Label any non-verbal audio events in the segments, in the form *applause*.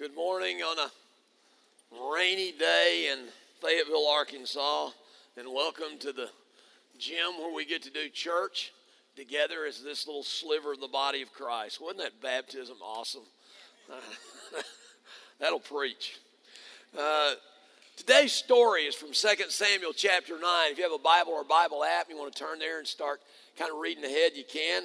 Good morning on a rainy day in Fayetteville, Arkansas, and welcome to the gym where we get to do church together as this little sliver of the body of Christ. Wasn't that baptism awesome? *laughs* That'll preach. Uh, today's story is from 2 Samuel chapter 9. If you have a Bible or Bible app, you want to turn there and start kind of reading ahead, you can.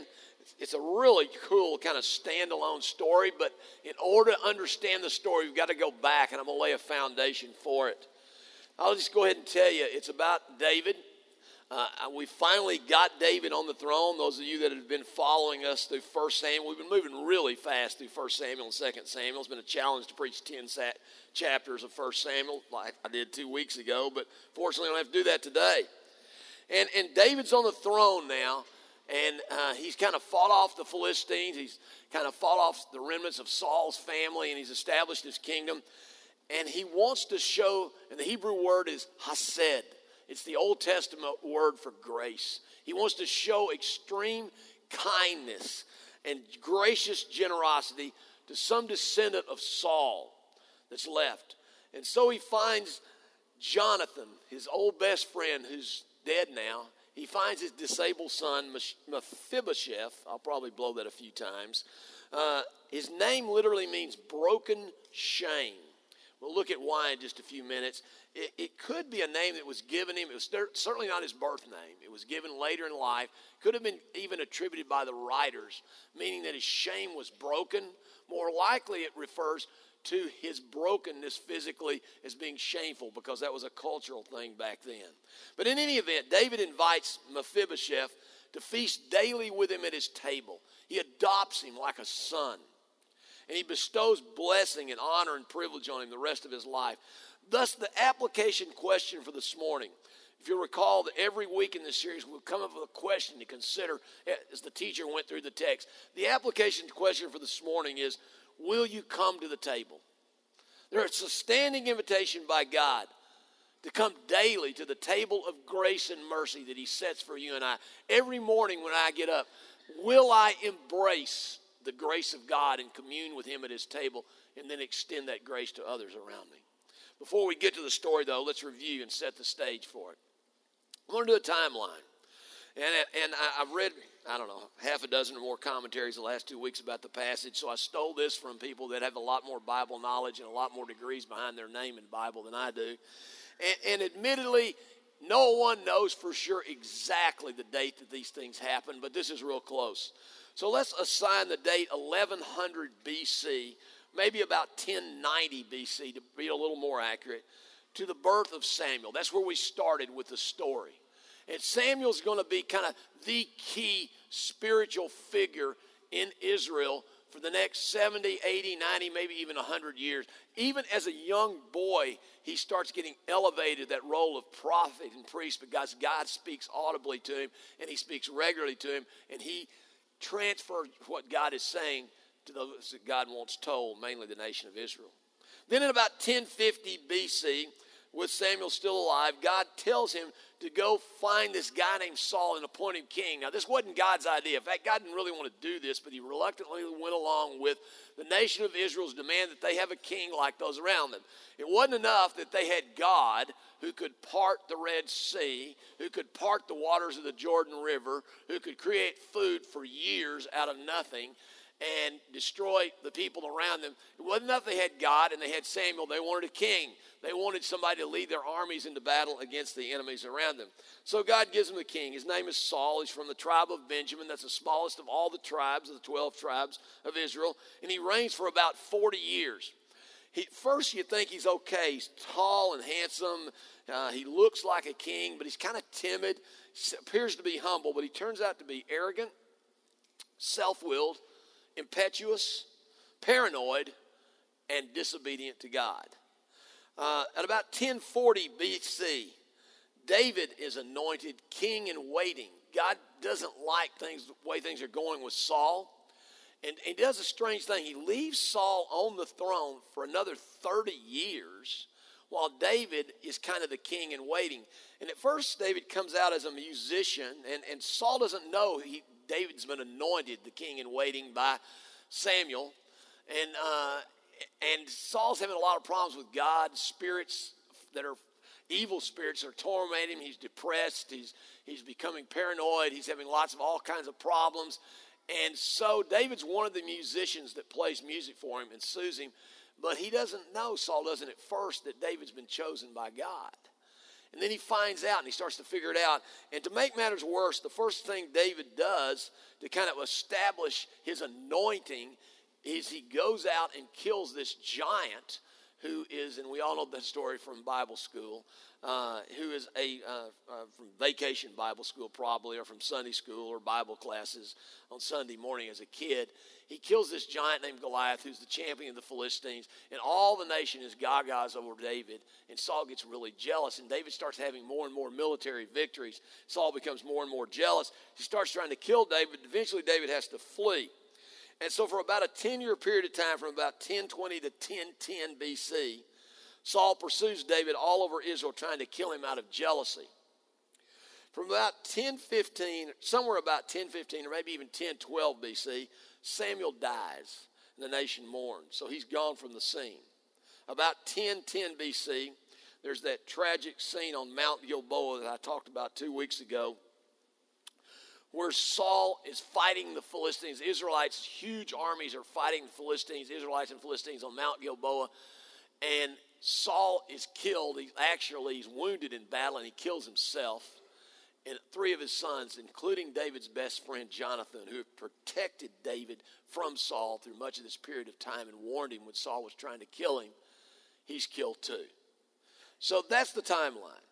It's a really cool kind of standalone story, but in order to understand the story, we've got to go back, and I'm going to lay a foundation for it. I'll just go ahead and tell you it's about David. Uh, we finally got David on the throne. Those of you that have been following us through 1 Samuel, we've been moving really fast through 1 Samuel and 2 Samuel. It's been a challenge to preach 10 sat- chapters of 1 Samuel, like I did two weeks ago, but fortunately, I don't have to do that today. And, and David's on the throne now, and uh, he's kind of fought off the Philistines. He's kind of fought off the remnants of Saul's family, and he's established his kingdom. And he wants to show, and the Hebrew word is hesed. It's the Old Testament word for grace. He wants to show extreme kindness and gracious generosity to some descendant of Saul that's left. And so he finds Jonathan, his old best friend who's dead now, he finds his disabled son, Mephibosheth. I'll probably blow that a few times. Uh, his name literally means broken shame. We'll look at why in just a few minutes. It, it, could be a name that was given him. It was certainly not his birth name. It was given later in life. Could have been even attributed by the writers, meaning that his shame was broken. More likely, it refers to his brokenness physically as being shameful because that was a cultural thing back then. But in any event, David invites Mephibosheth to feast daily with him at his table. He adopts him like a son. And he bestows blessing and honor and privilege on him the rest of his life. Thus, the application question for this morning. If you recall that every week in this series, we'll come up with a question to consider as the teacher went through the text. The application question for this morning is Will you come to the table? There's a standing invitation by God to come daily to the table of grace and mercy that He sets for you and I. Every morning when I get up, will I embrace the grace of God and commune with Him at His table and then extend that grace to others around me? Before we get to the story, though, let's review and set the stage for it. I'm going to do a timeline. And, and I've read, I don't know, half a dozen or more commentaries the last two weeks about the passage. So I stole this from people that have a lot more Bible knowledge and a lot more degrees behind their name in the Bible than I do. And, and admittedly, no one knows for sure exactly the date that these things happened, but this is real close. So let's assign the date 1100 BC, maybe about 1090 BC to be a little more accurate, to the birth of Samuel. That's where we started with the story. And Samuel's going to be kind of the key spiritual figure in Israel for the next 70, 80, 90, maybe even 100 years. Even as a young boy, he starts getting elevated that role of prophet and priest because God speaks audibly to him and he speaks regularly to him and he transfers what God is saying to those that God wants told, mainly the nation of Israel. Then in about 1050 BC, with Samuel still alive, God tells him to go find this guy named Saul and appoint him king. Now, this wasn't God's idea. In fact, God didn't really want to do this, but he reluctantly went along with the nation of Israel's demand that they have a king like those around them. It wasn't enough that they had God who could part the Red Sea, who could part the waters of the Jordan River, who could create food for years out of nothing and destroy the people around them. It wasn't enough they had God and they had Samuel, they wanted a king. They wanted somebody to lead their armies into battle against the enemies around them. So God gives them a king. His name is Saul. He's from the tribe of Benjamin. That's the smallest of all the tribes, of the 12 tribes of Israel. And he reigns for about 40 years. He, first, you think he's okay. He's tall and handsome. Uh, he looks like a king, but he's kind of timid. He appears to be humble, but he turns out to be arrogant, self willed, impetuous, paranoid, and disobedient to God. Uh, at about 1040 BC, David is anointed king in waiting. God doesn't like things the way things are going with Saul. And he does a strange thing. He leaves Saul on the throne for another 30 years while David is kind of the king in waiting. And at first, David comes out as a musician, and, and Saul doesn't know he, David's been anointed the king in waiting by Samuel. And, uh, and Saul's having a lot of problems with God, spirits that are evil spirits are tormenting him. He's depressed. He's, he's becoming paranoid. He's having lots of all kinds of problems. And so David's one of the musicians that plays music for him and sues him. But he doesn't know, Saul doesn't at first, that David's been chosen by God. And then he finds out and he starts to figure it out. And to make matters worse, the first thing David does to kind of establish his anointing is he goes out and kills this giant who is, and we all know that story from Bible school, uh, who is a uh, uh, from vacation Bible school probably, or from Sunday school or Bible classes on Sunday morning as a kid. He kills this giant named Goliath, who's the champion of the Philistines, and all the nation is gagas over David. And Saul gets really jealous, and David starts having more and more military victories. Saul becomes more and more jealous. He starts trying to kill David. Eventually, David has to flee. And so, for about a 10 year period of time, from about 1020 to 1010 BC, Saul pursues David all over Israel, trying to kill him out of jealousy. From about 1015, somewhere about 1015 or maybe even 1012 BC, Samuel dies and the nation mourns. So he's gone from the scene. About 1010 BC, there's that tragic scene on Mount Gilboa that I talked about two weeks ago where Saul is fighting the Philistines. Israelites, huge armies are fighting the Philistines, Israelites and Philistines on Mount Gilboa. And Saul is killed. He actually he's wounded in battle and he kills himself. And three of his sons, including David's best friend Jonathan, who protected David from Saul through much of this period of time and warned him when Saul was trying to kill him, he's killed too. So that's the timeline.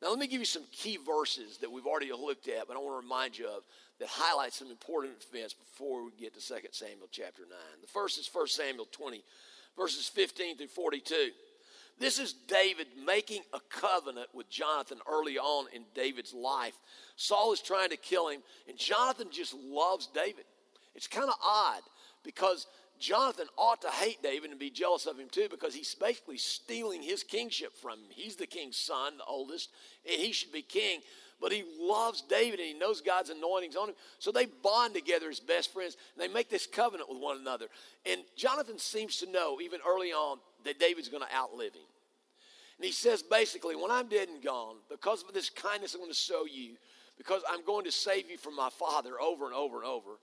Now, let me give you some key verses that we've already looked at, but I want to remind you of that highlight some important events before we get to 2 Samuel chapter 9. The first is 1 Samuel 20, verses 15 through 42. This is David making a covenant with Jonathan early on in David's life. Saul is trying to kill him, and Jonathan just loves David. It's kind of odd because Jonathan ought to hate David and be jealous of him too because he's basically stealing his kingship from him. He's the king's son, the oldest, and he should be king. But he loves David and he knows God's anointings on him. So they bond together as best friends and they make this covenant with one another. And Jonathan seems to know, even early on, that David's going to outlive him. And he says basically, when I'm dead and gone, because of this kindness I'm going to show you, because I'm going to save you from my father over and over and over,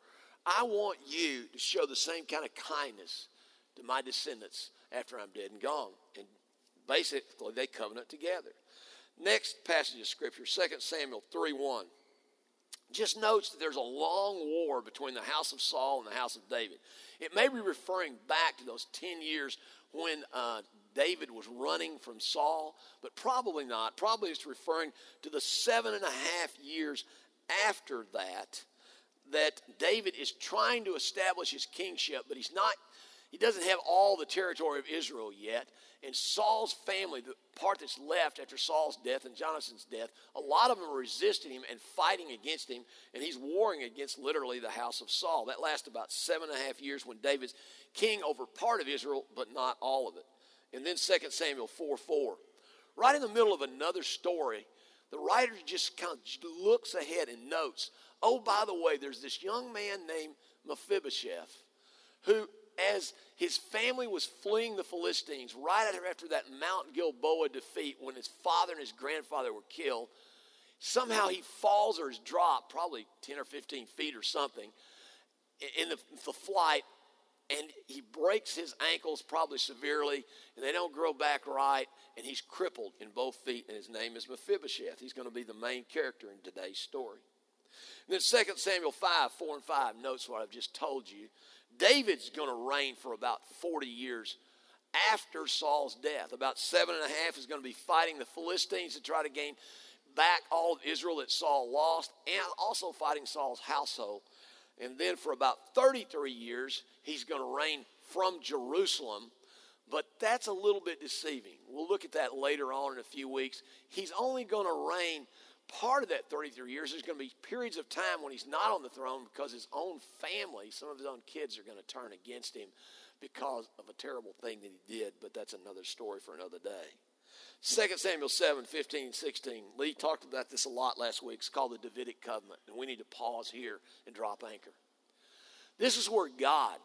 I want you to show the same kind of kindness to my descendants after I'm dead and gone. And basically, they covenant together. Next passage of scripture, 2 Samuel 3 1. Just notes that there's a long war between the house of Saul and the house of David. It may be referring back to those 10 years when uh, David was running from Saul, but probably not. Probably it's referring to the seven and a half years after that that David is trying to establish his kingship, but he's not, he doesn't have all the territory of Israel yet. And Saul's family, the part that's left after Saul's death and Jonathan's death, a lot of them are resisting him and fighting against him, and he's warring against literally the house of Saul. That lasts about seven and a half years when David's king over part of Israel, but not all of it. And then 2 Samuel 4 4. Right in the middle of another story, the writer just kind of looks ahead and notes Oh, by the way, there's this young man named Mephibosheth who, as his family was fleeing the Philistines right after that Mount Gilboa defeat when his father and his grandfather were killed, somehow he falls or is dropped, probably 10 or 15 feet or something, in the, the flight, and he breaks his ankles probably severely, and they don't grow back right, and he's crippled in both feet, and his name is Mephibosheth. He's going to be the main character in today's story. And then 2 Samuel 5, 4 and 5 notes what I've just told you. David's going to reign for about 40 years after Saul's death. About seven and a half is going to be fighting the Philistines to try to gain back all of Israel that Saul lost, and also fighting Saul's household. And then for about 33 years, he's going to reign from Jerusalem. But that's a little bit deceiving. We'll look at that later on in a few weeks. He's only going to reign part of that 33 years, there's going to be periods of time when he's not on the throne because his own family, some of his own kids, are going to turn against him because of a terrible thing that he did, but that's another story for another day. 2 Samuel 7, 15, 16. Lee talked about this a lot last week. It's called the Davidic covenant, and we need to pause here and drop anchor. This is where God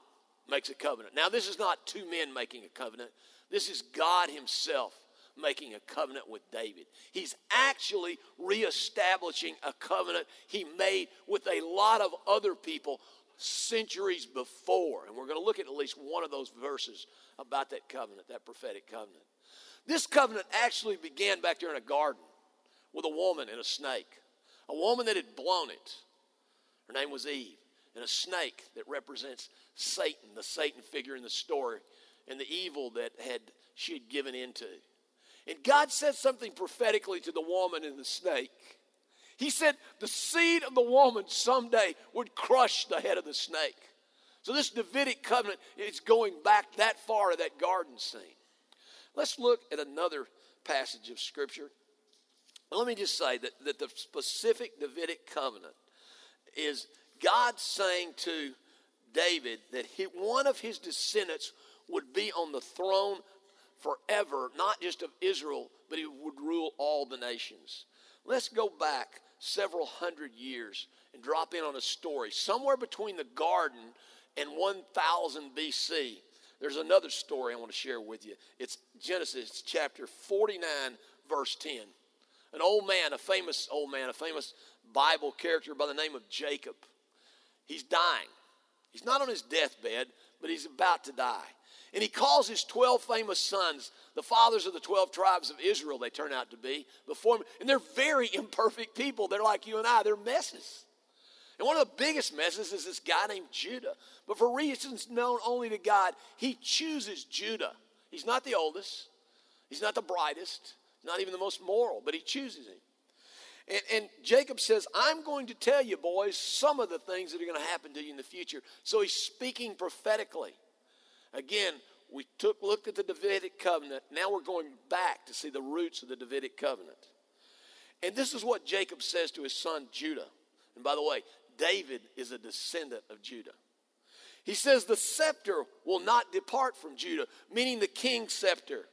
makes a covenant. Now, this is not two men making a covenant, this is God Himself making a covenant with David. He's actually reestablishing a covenant he made with a lot of other people centuries before. And we're going to look at at least one of those verses about that covenant, that prophetic covenant. This covenant actually began back there in a garden with a woman and a snake. A woman that had blown it. Her name was Eve. And a snake that represents Satan, the Satan figure in the story, and the evil that had she had given into. And God said something prophetically to the woman and the snake. He said the seed of the woman someday would crush the head of the snake. So this Davidic covenant is going back that far to that garden scene. Let's look at another passage of Scripture. Let me just say that, that the specific Davidic covenant is God saying to David that he, one of his descendants would be on the throne forever, not just of Israel, but he would rule all the nations. Let's go back several hundred years and drop in on a story. Somewhere between the garden and 1000 BC, there's another story I want to share with you. It's Genesis chapter 49, verse 10. An old man, a famous old man, a famous Bible character by the name of Jacob. He's dying. He's not on his deathbed, but he's about to die. And he calls his 12 famous sons, the fathers of the 12 tribes of Israel, they turn out to be, before him. And they're very *laughs* imperfect people. They're like you and I, they're messes. And one of the biggest messes is this guy named Judah. But for reasons known only to God, he chooses Judah. He's not the oldest, he's not the brightest, not even the most moral, but he chooses him. And, and, Jacob says, I'm going to tell you, boys, some of the things that are going to happen to you in the future. So he's speaking prophetically. Again, we took looked at the Davidic covenant. Now we're going back to see the roots of the Davidic covenant. And this is what Jacob says to his son Judah. And by the way, David is a descendant of Judah. He says, The scepter will not depart from Judah, meaning the king's scepter,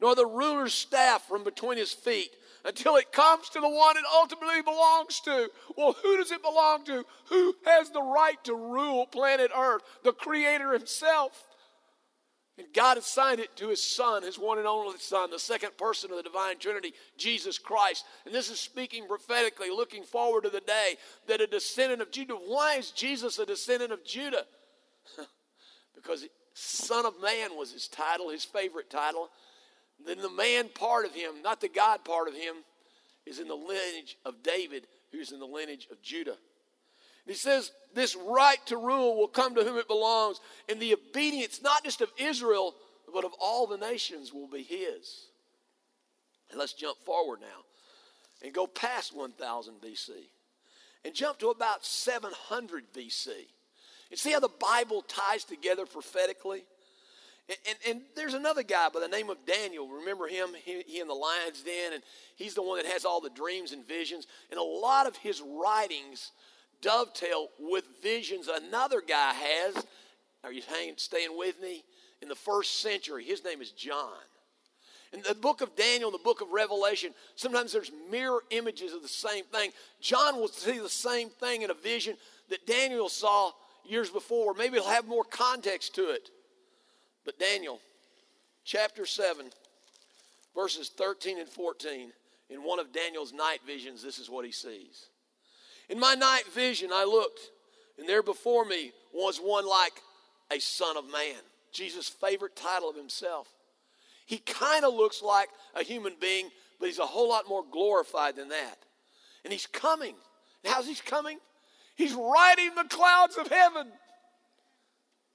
nor the ruler's staff from between his feet until it comes to the one it ultimately belongs to. Well, who does it belong to? Who has the right to rule planet Earth? The Creator Himself. And God assigned it to His Son, His one and only Son, the second person of the divine Trinity, Jesus Christ. And this is speaking prophetically, looking forward to the day that a descendant of Judah. Why is Jesus a descendant of Judah? *laughs* because Son of Man was his title, his favorite title. Then the man part of him, not the God part of him, is in the lineage of David, who's in the lineage of Judah. He says, This right to rule will come to whom it belongs, and the obedience, not just of Israel, but of all the nations, will be his. And let's jump forward now and go past 1000 BC and jump to about 700 BC. And see how the Bible ties together prophetically? And, and, and, there's another guy by the name of Daniel. Remember him? He, he in the lion's den, and he's the one that has all the dreams and visions. And a lot of his writings dovetail with visions another guy has. Are you hanging, staying with me? In the first century, his name is John. In the book of Daniel, the book of Revelation, sometimes there's mirror images of the same thing. John will see the same thing in a vision that Daniel saw years before. Maybe it'll have more context to it. But Daniel, chapter 7, verses 13 and 14, in one of Daniel's night visions, this is what he sees. In my night vision, I looked, and there before me was one like a son of man. Jesus' favorite title of himself. He kind of looks like a human being, but he's a whole lot more glorified than that. And he's coming. And how's he coming? He's riding the clouds of heaven.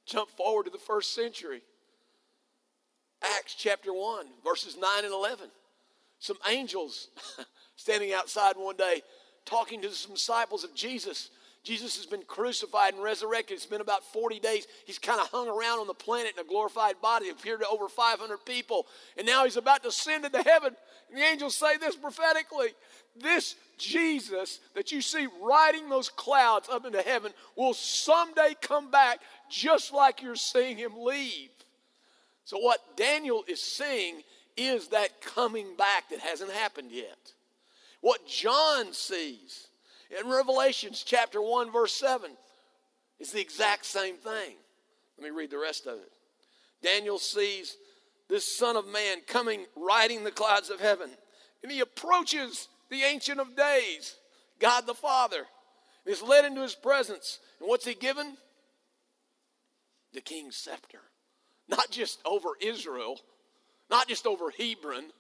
Jump forward to the first century. Acts chapter 1, verses 9 and 11. Some angels *laughs* standing outside one day talking to some disciples of Jesus. Jesus has been crucified and resurrected. It's been about 40 days. He's kind of hung around on the planet in a glorified body, appeared to over 500 people. And now he's about to ascend into heaven. And the angels say this prophetically this Jesus that you see riding those clouds up into heaven will someday come back just like you're seeing him leave. So, what Daniel is seeing is that coming back that hasn't happened yet. What John sees in Revelations chapter 1, verse 7 is the exact same thing. Let me read the rest of it. Daniel sees this Son of Man coming riding the clouds of heaven, and he approaches the Ancient of Days, God the Father, and is led into his presence. And what's he given? The king's scepter. Not just over Israel, not just over Hebron,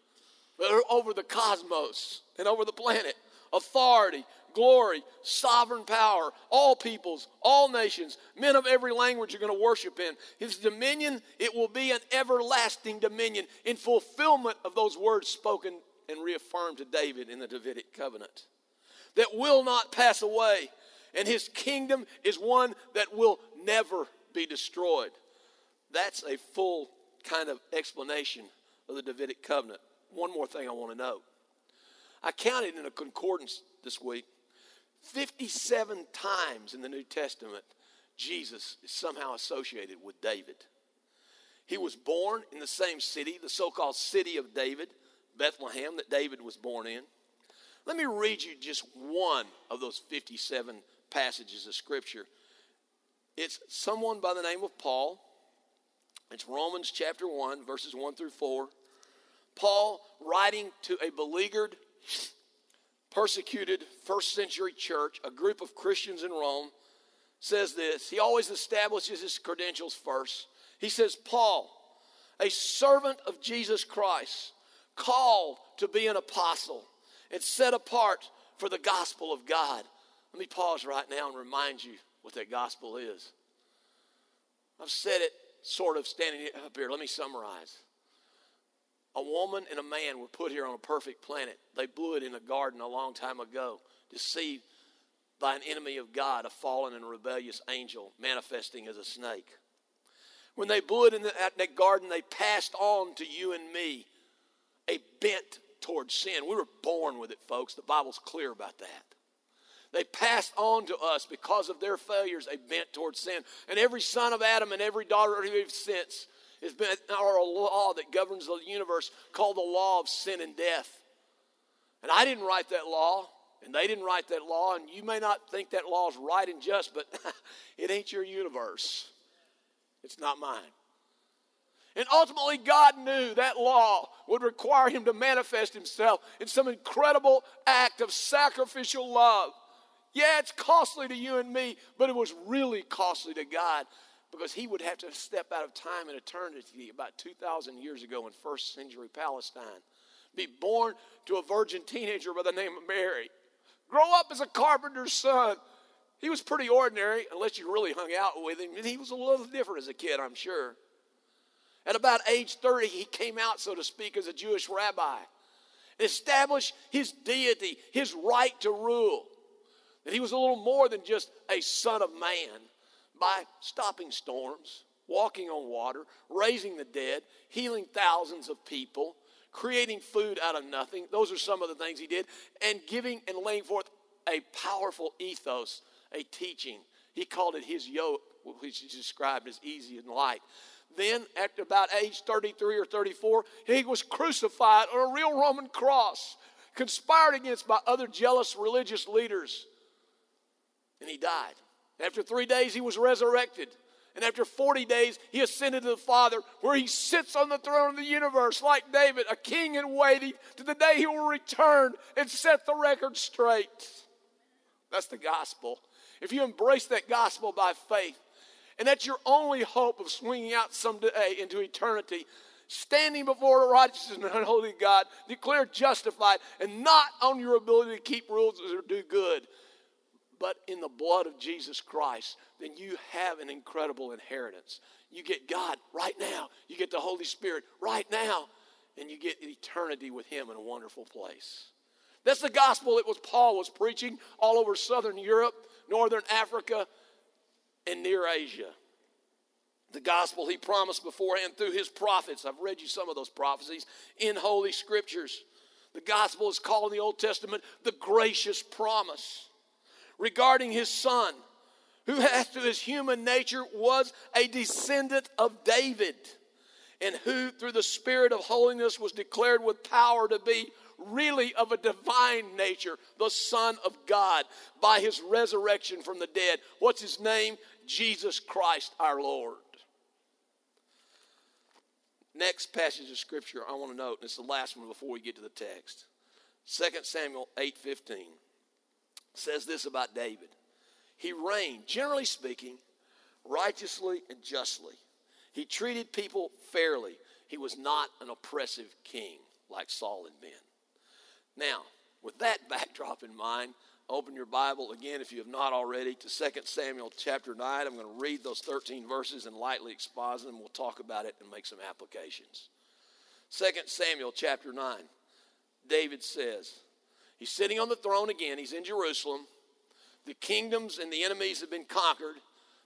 over the cosmos and over the planet. Authority, glory, sovereign power, all peoples, all nations, men of every language are going to worship him. His dominion, it will be an everlasting dominion in fulfillment of those words spoken and reaffirmed to David in the Davidic covenant that will not pass away. And his kingdom is one that will never be destroyed. That's a full kind of explanation of the Davidic covenant. One more thing I want to note. I counted in a concordance this week 57 times in the New Testament, Jesus is somehow associated with David. He was born in the same city, the so called city of David, Bethlehem, that David was born in. Let me read you just one of those 57 passages of Scripture. It's someone by the name of Paul. It's Romans chapter 1, verses 1 through 4. Paul writing to a beleaguered persecuted first century church, a group of Christians in Rome, says this. He always establishes his credentials first. He says, Paul, a servant of Jesus Christ, called to be an apostle and set apart for the gospel of God. Let me pause right now and remind you what that gospel is. I've said it sort of standing up here. Let me summarize. A woman and a man were put here on a perfect planet. They blew it in a garden a long time ago, deceived by an enemy of God, a fallen and rebellious angel manifesting as a snake. When they blew it in the, that garden, they passed on to you and me a bent towards sin. We were born with it, folks. The Bible's clear about that. They passed on to us because of their failures a bent towards sin. And every son of Adam and every daughter who have since has been our law that governs the universe called the law of sin and death. And I didn't write that law, and they didn't write that law, and you may not think that law is right and just, but *laughs* it ain't your universe. It's not mine. And ultimately, God knew that law would require him to manifest himself in some incredible act of sacrificial love. Yeah, it's costly to you and me, but it was really costly to God because he would have to step out of time and eternity about 2,000 years ago in first century Palestine, be born to a virgin teenager by the name of Mary, grow up as a carpenter's son. He was pretty ordinary, unless you really hung out with him. He was a little different as a kid, I'm sure. At about age 30, he came out, so to speak, as a Jewish rabbi and established his deity, his right to rule. That he was a little more than just a son of man by stopping storms, walking on water, raising the dead, healing thousands of people, creating food out of nothing. Those are some of the things he did, and giving and laying forth a powerful ethos, a teaching. He called it his yoke, which he described as easy and light. Then, at about age 33 or 34, he was crucified on a real Roman cross, conspired against by other jealous religious leaders, and he died. After three days, he was resurrected. And after 40 days, he ascended to the Father, where he sits on the throne of the universe like David, a king in waiting to the day he will return and set the record straight. That's the gospel. If you embrace that gospel by faith, and that's your only hope of swinging out someday into eternity, standing before a righteous and unholy God, declared justified, and not on your ability to keep rules or do good, but in the blood of Jesus Christ, then you have an incredible inheritance. You get God right now, you get the Holy Spirit right now, and you get eternity with Him in a wonderful place. That's the gospel that was Paul was preaching all over southern Europe, northern Africa, and near Asia. The gospel he promised beforehand through his prophets. I've read you some of those prophecies in Holy Scriptures. The gospel is called in the Old Testament the gracious promise regarding his son, who after his human nature was a descendant of David, and who through the Spirit of holiness was declared with power to be really of a divine nature, the Son of God, by his resurrection from the dead. What's his name? Jesus Christ our Lord. next passage of scripture I want to note, and it's the last one before we get to the text. 2 Samuel 8:15 says this about David. He reigned, generally speaking, righteously and justly. He treated people fairly. He was not an oppressive king like Saul had been. Now, with that *laughs* backdrop in mind, open your Bible again if you have not already to 2 Samuel chapter 9. I'm going to read those 13 verses and lightly exposit them. We'll talk about it and make some applications. 2 Samuel chapter 9. David says, He's sitting on the throne again. He's in Jerusalem. The kingdoms and the enemies have been conquered.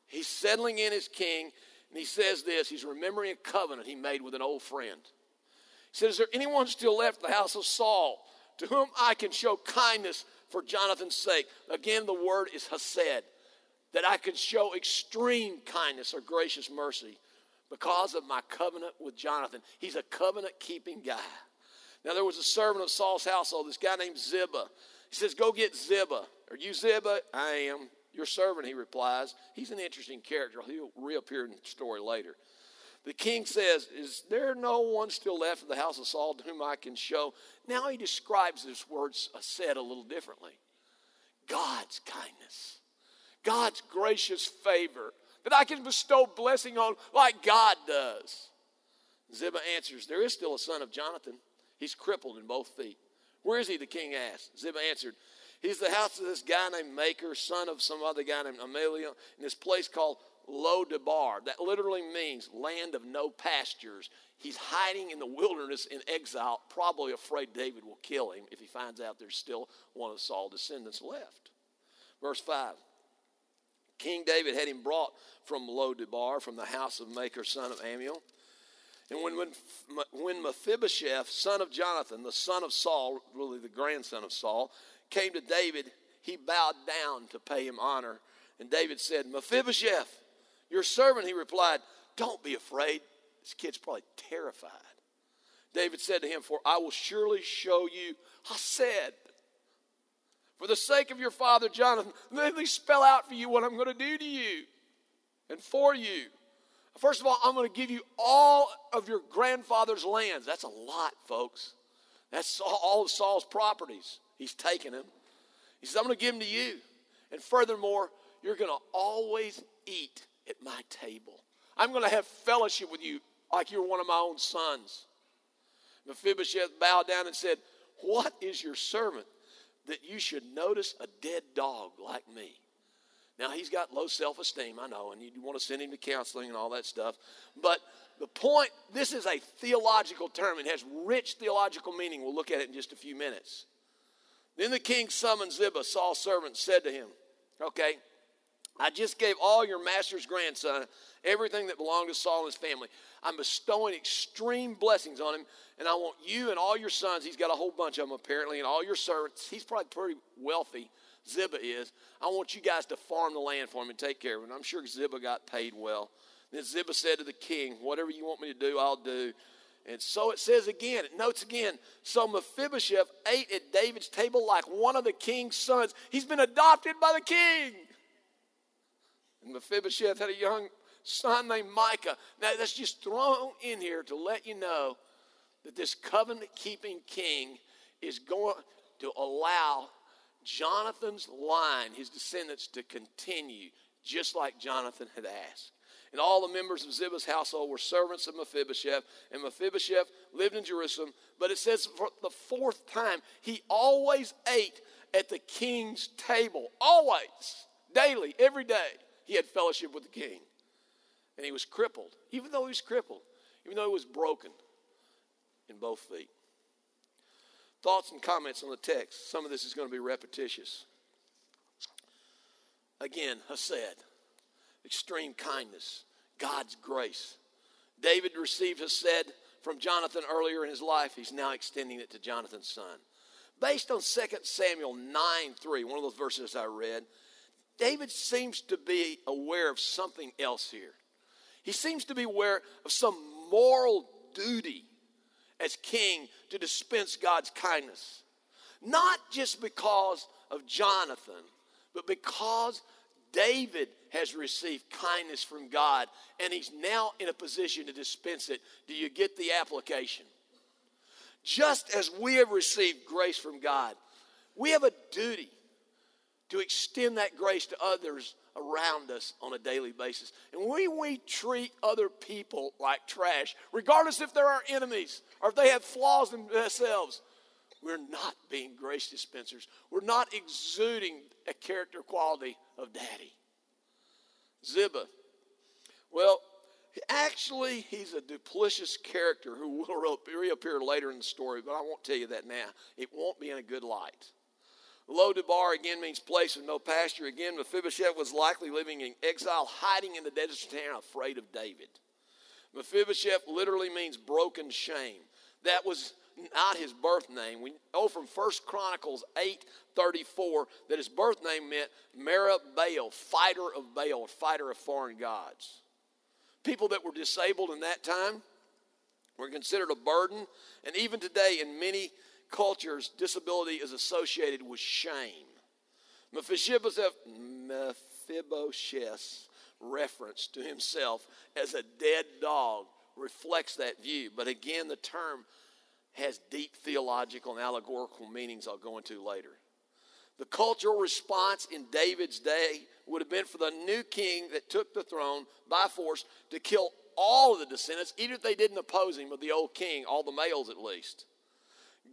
He's settling in as king. And he says this He's remembering a covenant he made with an old friend. He said, Is there anyone still left the house of Saul to whom I can show kindness for Jonathan's sake? Again, the word is hesed, that I could show extreme kindness or gracious mercy because of my covenant with Jonathan. He's a covenant keeping guy. Now, there was a servant of Saul's household, this guy named Ziba. He says, Go get Ziba. Are you Ziba? I am. Your servant, he replies. He's an interesting character. He'll reappear in the story later. The king says, Is there no one still left in the house of Saul to whom I can show? Now he describes this words said a little differently God's kindness, God's gracious favor, that I can bestow blessing on like God does. Ziba answers, There is still a son of Jonathan. He's crippled in both feet. Where is he? The king asked. Ziba answered, He's the house of this guy named Makir, son of some other guy named Amelia, in this place called Lo-debar. That literally means land of no pastures. He's hiding in the wilderness in exile, probably afraid David will kill him if he finds out there's still one of Saul's descendants left. Verse 5 King David had him brought from Lo-debar, from the house of Makir, son of Amiel. And when, when, when Mephibosheth, son of Jonathan, the son of Saul, really the grandson of Saul, came to David, he bowed down to pay him honor. And David said, Mephibosheth, your servant, he replied, Don't be afraid. This kid's probably terrified. David said to him, For I will surely show you, I said, for the sake of your father Jonathan, let me spell out for you what I'm going to do to you and for you. First of all, I'm going to give you all of your grandfather's lands. That's a lot, folks. That's all of Saul's properties. He's taken them. He says, I'm going to give them to you. And furthermore, you're going to always eat at my table. I'm going to have fellowship with you like you're one of my own sons. Mephibosheth bowed down and said, What is your servant that you should notice a dead dog like me? Now, he's got low self esteem, I know, and you want to send him to counseling and all that stuff. But the point this is a theological term, it has rich theological meaning. We'll look at it in just a few minutes. Then the king summoned Ziba, Saul's servant, said to him, Okay, I just gave all your master's grandson everything that belonged to Saul and his family. I'm bestowing extreme blessings on him, and I want you and all your sons, he's got a whole bunch of them apparently, and all your servants, he's probably pretty wealthy, Ziba is. I want you guys to farm the land for him and take care of. And I'm sure Ziba got paid well. Then Ziba said to the king, Whatever you want me to do, I'll do. And so it says again, it notes again. So Mephibosheth ate at David's table like one of the king's sons. He's been adopted by the king. And Mephibosheth had a young son named Micah. Now that's just thrown in here to let you know that this covenant keeping king is going to allow Jonathan's line, his descendants, to continue just like Jonathan had asked. And all the members of Ziba's household were servants of Mephibosheth. And Mephibosheth lived in Jerusalem. But it says for the fourth time, he always ate at the king's table. Always. Daily, every day, he had fellowship with the king. And he was crippled. Even though he was crippled, even though he was broken in both feet. Thoughts and comments on the text. Some of this is going to be repetitious. Again, Hesed extreme kindness, God's grace. David received Hesed from Jonathan earlier in his life. He's now extending it to Jonathan's son. Based on 2 Samuel 9 3, one of those verses I read, David seems to be aware of something else here. He seems to be aware of some moral duty as king to dispense God's kindness. Not just because of Jonathan, but because David has received kindness from God and he's now in a position to dispense it. Do you get the application? Just as we have received grace from God, we have a duty to extend that grace to others around us on a daily basis. And when we treat other people like trash, regardless if they're our enemies or if they have flaws in themselves, we're not being grace dispensers. We're not exuding a character quality of daddy. Ziba. Well, actually, he's a duplicitous character who will *laughs* reappear later in the story, but I won't tell you that now. It won't be in a good light. Lo-debar again means place of no pasture. Again, Mephibosheth was likely living in exile, hiding in the desert town, afraid of David. Mephibosheth literally means broken shame. That was not his birth name. We know from 1 Chronicles 8 34 that his birth name meant Merah Baal, fighter of Baal, fighter of foreign gods. People that were disabled in that time were considered a burden, and even today, in many cultures, disability is associated with shame. Mephibosheth, Mephibosheth's reference to himself as a dead dog reflects that view. But again, the term has deep theological and allegorical meanings I'll go into later. The cultural response in David's day would have been for the new king that took the throne by force to kill all of the descendants, even if they didn't oppose him, of the old king, all the males at least.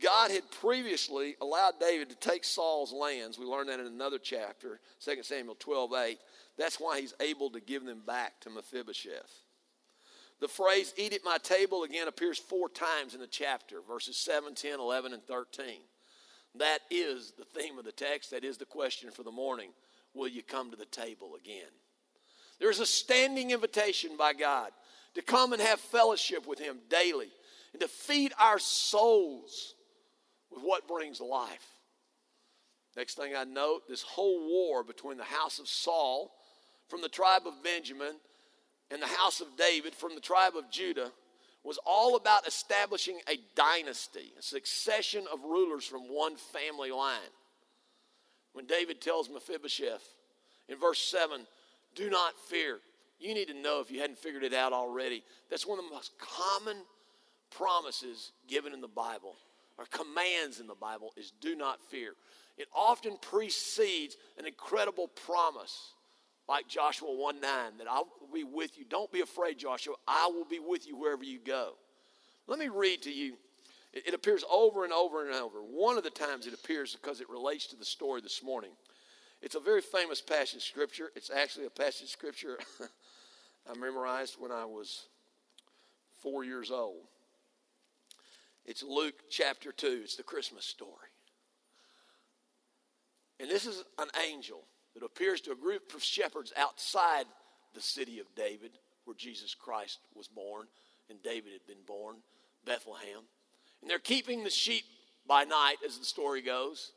God had previously allowed David to take Saul's lands. We learned that in another chapter, 2 Samuel 12 8. That's why he's able to give them back to Mephibosheth. The phrase eat at my table again appears four times in the chapter, verses 7, 10, 11, and 13. That is the theme of the text. That is the question for the morning. Will you come to the table again? There's a standing invitation by God to come and have fellowship with Him daily and to feed our souls with what brings life. Next thing I note, this whole war between the house of Saul from the tribe of Benjamin and the house of David from the tribe of Judah was all about establishing a dynasty, a succession of rulers from one family line. When David tells Mephibosheth in verse 7, do not fear. You need to know if you hadn't figured it out already. That's one of the most common promises given in the Bible, or commands in the Bible, is do not fear. It often precedes an incredible promise, like Joshua 1 9, that I will be with you. Don't be afraid, Joshua. I will be with you wherever you go. Let me read to you. It, it appears over and over and over. One of the times it appears because it relates to the story this morning. It's a very famous passage of scripture. It's actually a passage of scripture *laughs* I memorized when I was four years old. It's Luke chapter 2. It's the Christmas story. And this is an angel that appears to a group of shepherds outside the city of David, where Jesus Christ was born and David had been born, Bethlehem. And they're keeping the sheep by night, as the story goes.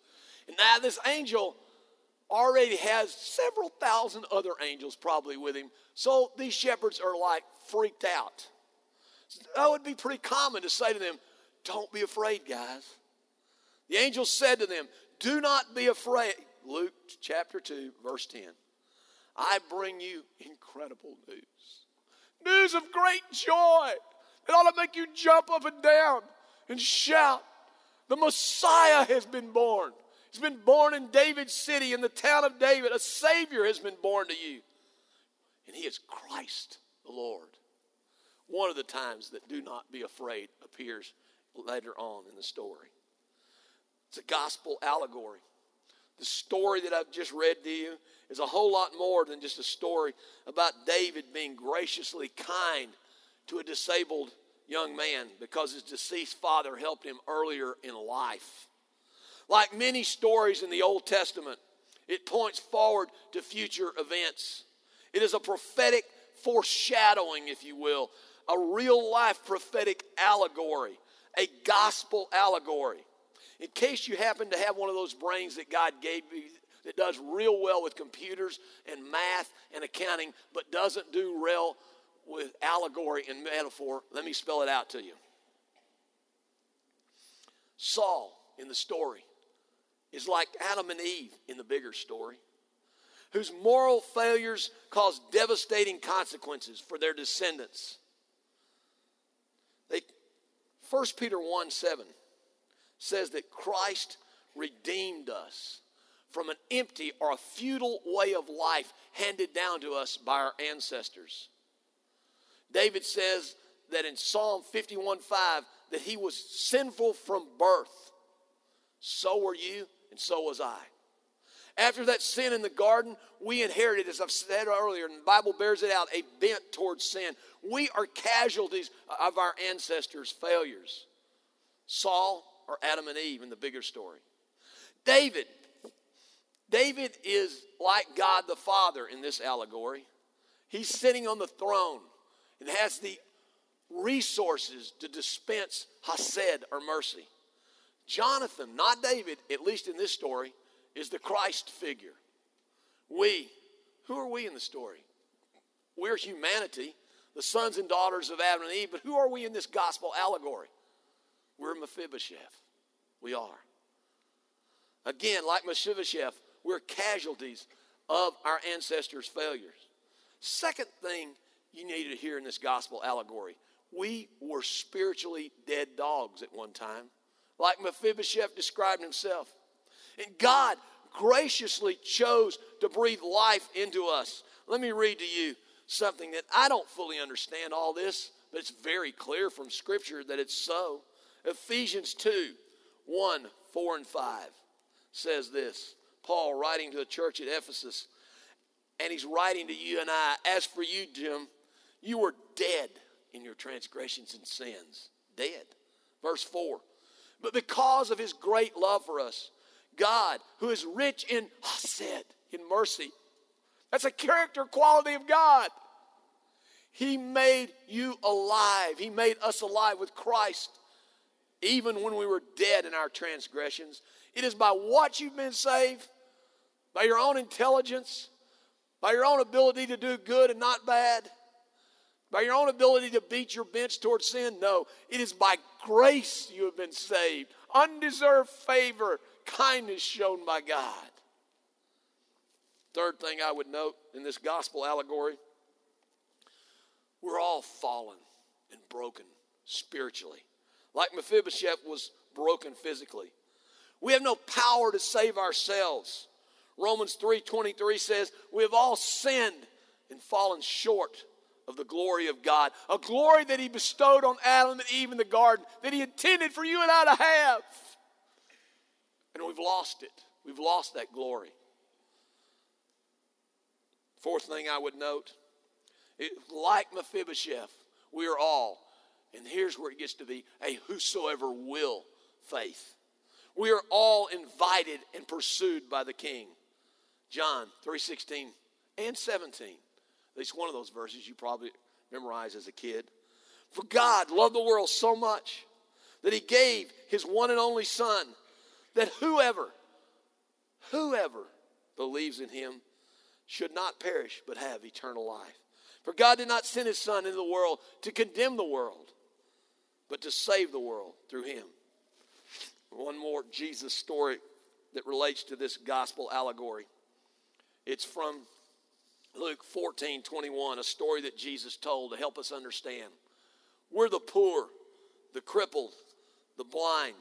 And now this angel already has several thousand other angels probably with him. So these shepherds are like freaked out. That would be pretty common to say to them, don't be afraid, guys. The angel said to them, Do not be afraid. Luke chapter 2, verse 10. I bring you incredible news. News of great joy. that ought to make you jump up and down and shout. The Messiah has been born. He's been born in David's city, in the town of David. A Savior has been born to you. And He is Christ the Lord. One of the times that do not be afraid appears later on in the story. It's a gospel allegory. The story that I've just read to you is a whole lot more than just a story about David being graciously kind to a disabled young man because his deceased father helped him earlier in life. Like many stories in the Old Testament, it points forward to future events. It is a prophetic foreshadowing, if you will, a real life prophetic allegory a gospel allegory. In case you happen to have one of those brains that God gave you that does real well with computers and math and accounting, but doesn't do well with allegory and metaphor, let me spell it out to you. Saul in the story is like Adam and Eve in the bigger story, whose moral failures cause devastating consequences for their descendants. They, 1 Peter 1 7 says that Christ redeemed us from an empty or a futile way of life handed down to us by our ancestors. David says that in Psalm 51 5 that he was sinful from birth. So were you, and so was I. After that sin in the garden, we inherited, as I've said earlier, and the Bible bears it out, a bent towards sin. We are casualties of our ancestors' failures. Saul or Adam and Eve in the bigger story. David David is like God the Father in this allegory. He's sitting on the throne and has the resources to dispense Hesed or mercy. Jonathan, not David, at least in this story, is the Christ figure. We, who are we in the story? We're humanity, the sons and daughters of Adam and Eve, but who are we in this gospel allegory? We're Mephibosheth. We are. Again, like Mephibosheth, we're casualties of our ancestors' failures. Second thing you need to hear in this gospel allegory we were spiritually dead dogs at one time, like Mephibosheth described himself. And God graciously chose to breathe life into us. Let me read to you something that I don't fully understand all this, but it's very clear from Scripture that it's so. Ephesians 2 1, 4, and 5 says this Paul writing to the church at Ephesus, and he's writing to you and I, as for you, Jim, you were dead in your transgressions and sins. Dead. Verse 4. But because of his great love for us, God, who is rich in hesed, in mercy, that's a character quality of God. He made you alive. He made us alive with Christ, even when we were dead in our transgressions. It is by what you've been saved, by your own intelligence, by your own ability to do good and not bad, by your own ability to beat your bench towards sin. No, it is by grace you have been saved, undeserved favor, kindness shown by God. Third thing I would note in this gospel allegory we're all fallen and broken spiritually. Like Mephibosheth was broken physically. We have no power to save ourselves. Romans 3:23 says, "We have all sinned and fallen short of the glory of God, a glory that he bestowed on Adam and Eve in the garden that he intended for you and I to have." And we've lost it. We've lost that glory. Fourth thing I would note, it, like Mephibosheth, we are all, and here's where it gets to be a whosoever will faith. We are all invited and pursued by the King. John 3:16 and 17. At least one of those verses you probably memorized as a kid. For God loved the world so much that he gave his one and only son that whoever whoever believes in him should not perish but have eternal life. For God did not send his son into the world to condemn the world, but to save the world through him. One more Jesus story that relates to this gospel allegory. It's from Luke 14 21, a story that Jesus told to help us understand. We're the poor, the crippled, the blind,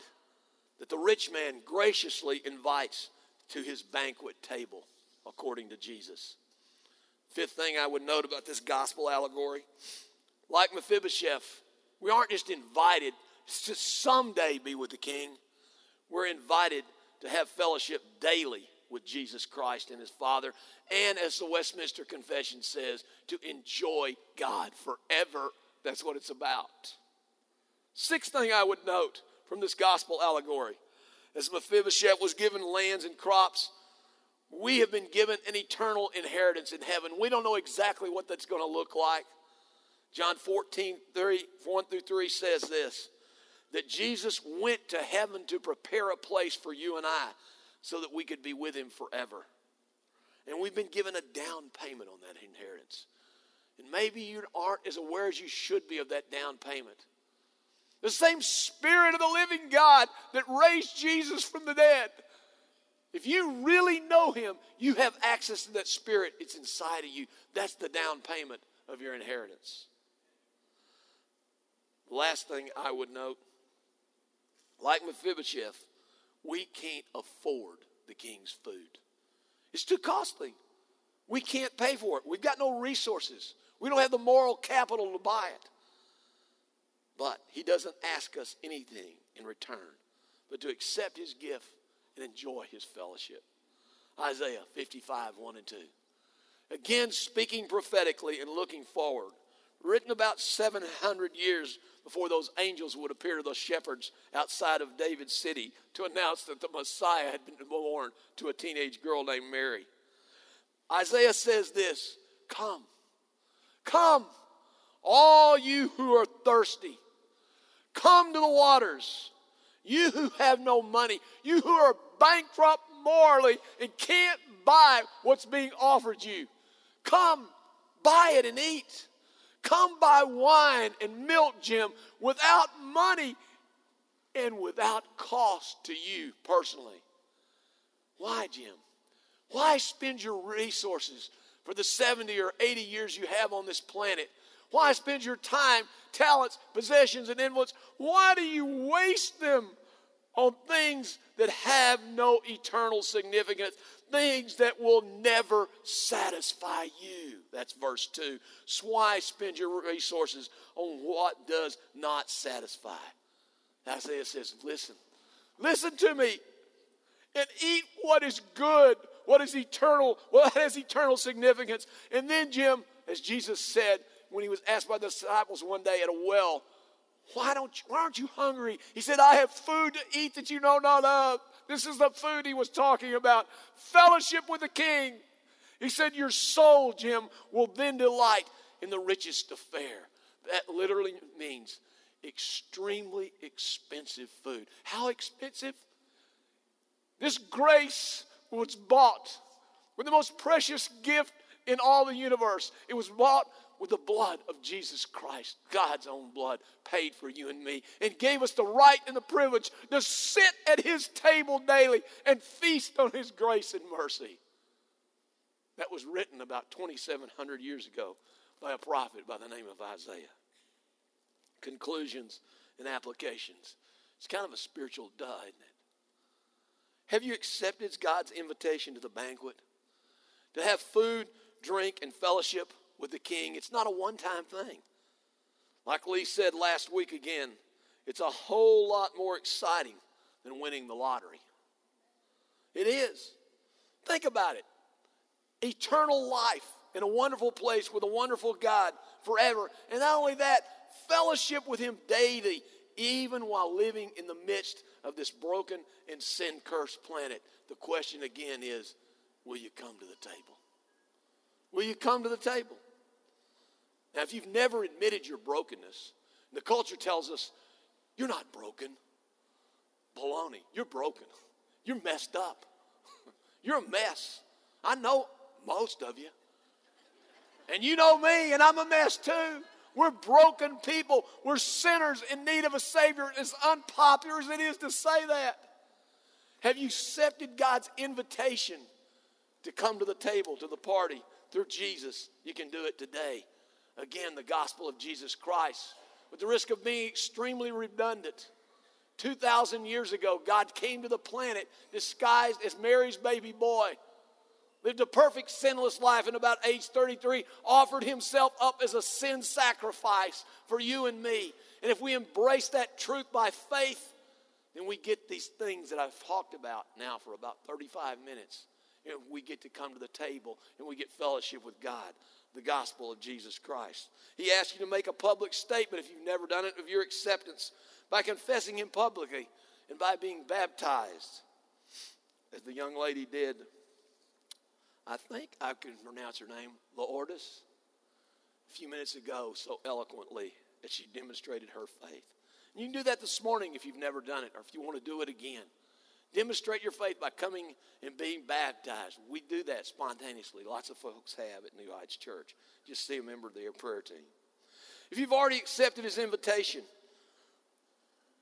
that the rich man graciously invites to his banquet table, according to Jesus. Fifth thing I would note about this gospel allegory like Mephibosheth, we aren't just invited to someday be with the king, we're invited to have fellowship daily with Jesus Christ and his Father, and as the Westminster Confession says, to enjoy God forever. That's what it's about. Sixth thing I would note from this gospel allegory as Mephibosheth was given lands and crops, we have been given an eternal inheritance in heaven. We don't know exactly what that's going to look like. John 14, 3, 1 through 3 says this that Jesus went to heaven to prepare a place for you and I so that we could be with him forever. And we've been given a down payment on that inheritance. And maybe you aren't as aware as you should be of that down payment. The same Spirit of the living God that raised Jesus from the dead If you really know Him, you have access to that Spirit. It's inside of you. That's the down payment of your inheritance. Last thing I would note like Mephibosheth, we can't afford the king's food. It's too costly. We can't pay for it. We've got no resources. We don't have the moral capital to buy it. But he doesn't ask us anything in return but to accept his gift and enjoy his fellowship. Isaiah 55, 1 and 2. Again, speaking prophetically and looking forward, written about 700 years before those angels would appear to the shepherds outside of David's city to announce that the Messiah had been born to a teenage girl named Mary. Isaiah says this Come, come, all you who are thirsty, come to the waters. You who have no money, you who are bankrupt morally and can't buy what's being offered you, come, buy it and eat. Come buy wine and milk, Jim, without money and without cost to you personally. Why, Jim? Why spend your resources for the 70 or 80 years you have on this planet? Why spend your time, talents, possessions, and influence? Why do you waste them on things that have no eternal significance? things that will never satisfy you. That's verse 2. So why spend your resources on what does not satisfy? Isaiah says, Listen, listen to me and eat what is good, what is eternal, what has eternal significance. And then, Jim, as Jesus said when he was asked by the disciples one day at a well, why, don't you, why aren't you hungry? He said, I have food to eat that you know not of. This is the food he was talking about fellowship with the king. He said, Your soul, Jim, will then delight in the richest of fare. That literally means extremely expensive food. How expensive? This grace was bought with the most precious gift in all the universe. It was bought with the blood of Jesus Christ, God's own blood, paid for you and me, and gave us the right and the privilege to sit at His table daily and feast on His grace and mercy. That was written about 2,700 years ago by a prophet by the name of Isaiah. Conclusions and applications. It's kind of a spiritual duh, isn't it? Have you accepted God's invitation to the banquet? To have food, drink, and fellowship with the king. It's not a one time thing. Like Lee said last week again, it's a whole lot more exciting than winning the lottery. It is. Think about it eternal life in a wonderful place with a wonderful God forever. And not only that, fellowship with Him daily, even while living in the midst of this broken and sin cursed planet. The question again is will you come to the table? Will you come to the table? Now, if you've never admitted your brokenness, the culture tells us you're not broken. Baloney, you're broken. You're messed up. *laughs* You're a mess. I know most of you. And you know me, and I'm a mess too. We're broken people. We're sinners in need of a Savior. As unpopular as it is to say that. Have you accepted God's invitation to come to the table, to the party through Jesus? You can do it today again the gospel of Jesus Christ. With the risk of being extremely redundant, 2,000 years ago, God came to the planet disguised as Mary's baby boy, lived a perfect sinless life, and about age 33, offered himself up as a sin sacrifice for you and me. And if we embrace that truth by faith, then we get these things that I've talked about now for about 35 minutes. And we get to come to the table and we get fellowship with God the gospel of Jesus Christ. He asks you to make a public statement if you've never done it of your acceptance by confessing Him publicly and by being baptized, as the young lady did. I think I can pronounce her name, Lourdes, a few minutes ago so eloquently as she demonstrated her faith. And you can do that this morning if you've never done it or if you want to do it again. Demonstrate your faith by coming and being baptized. We do that spontaneously. Lots of folks have at New Heights Church. Just see a member of their prayer team. If you've already accepted his invitation,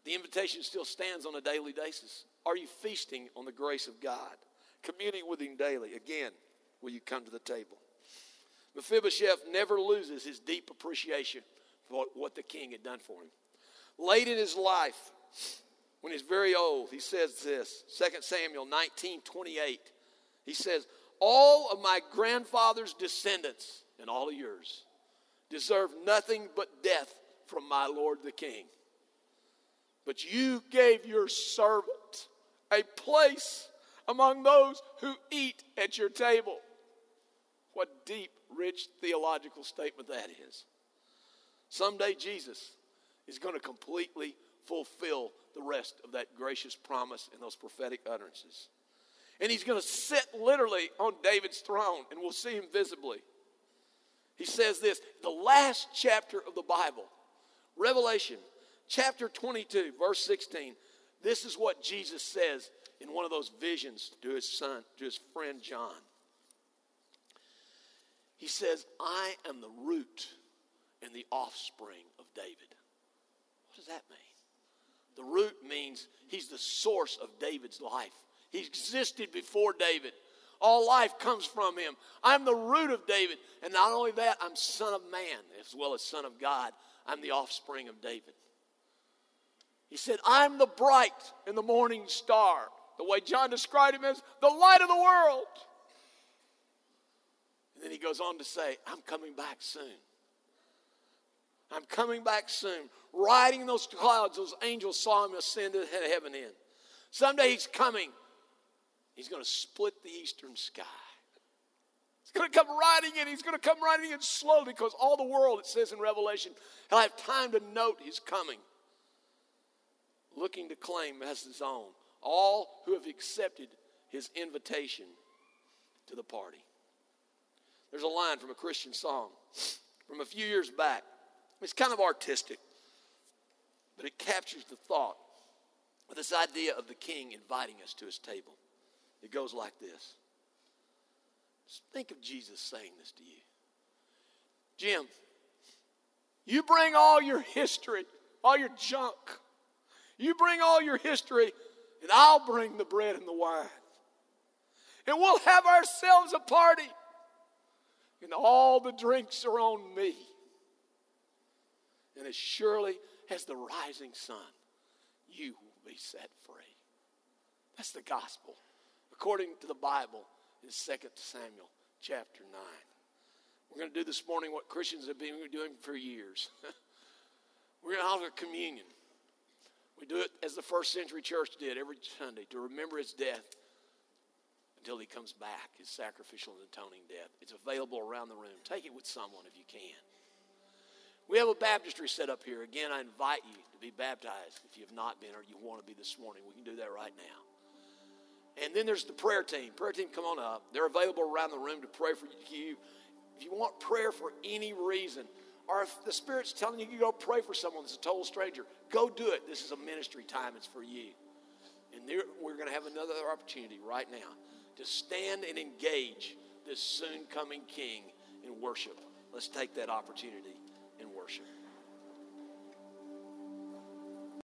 the invitation still stands on a daily basis. Are you feasting on the grace of God? communing with him daily. Again, will you come to the table? Mephibosheth never loses his deep appreciation for what the king had done for him. Late in his life, when he's very old, he says this 2 Samuel 19 28. He says, All of my grandfather's descendants and all of yours deserve nothing but death from my Lord the king. But you gave your servant a place among those who eat at your table. What deep, rich theological statement that is. Someday Jesus is going to completely fulfill the rest of that gracious promise and those prophetic utterances. And he's going to sit literally on David's throne, and we'll see him visibly. He says this the last chapter of the Bible, Revelation chapter 22, verse 16. This is what Jesus says in one of those visions to his son, to his friend John. He says, I am the root and the offspring of David. What does that mean? The root means he's the source of David's life. He existed before David. All life comes from him. I'm the root of David. And not only that, I'm son of man as well as son of God. I'm the offspring of David. He said, I'm the bright and the morning star. The way John described him as the light of the world. And then he goes on to say, I'm coming back soon. I'm coming back soon. Riding those clouds, those angels saw him ascend to heaven in. Someday he's coming. He's going to split the eastern sky. He's going to come riding in. He's going to come riding in slowly because all the world, it says in Revelation, he'll have time to note his coming, looking to claim as his own all who have accepted his invitation to the party. There's a line from a Christian song from a few years back. It's kind of artistic, but it captures the thought of this idea of the king inviting us to his table. It goes like this. Just think of Jesus saying this to you. Jim, you bring all your history, all your junk. You bring all your history, and I'll bring the bread and the wine. And we'll have ourselves a party. And all the drinks are on me. And as surely as the rising sun, you will be set free. That's the gospel according to the Bible in 2 Samuel chapter 9. We're going to do this morning what Christians have been doing for years. *laughs* We're going to offer communion. We do it as the first century church did every Sunday to remember his death until he comes back, his sacrificial and atoning death. It's available around the room. Take it with someone if you can. We have a baptistry set up here. Again, I invite you to be baptized if you have not been or you want to be this morning. We can do that right now. And then there's the prayer team. Prayer team, come on up. They're available around the room to pray for you. If you want prayer for any reason, or if the Spirit's telling you to go pray for someone that's a total stranger, go do it. This is a ministry time, it's for you. And there, we're going to have another opportunity right now to stand and engage this soon coming King in worship. Let's take that opportunity worship.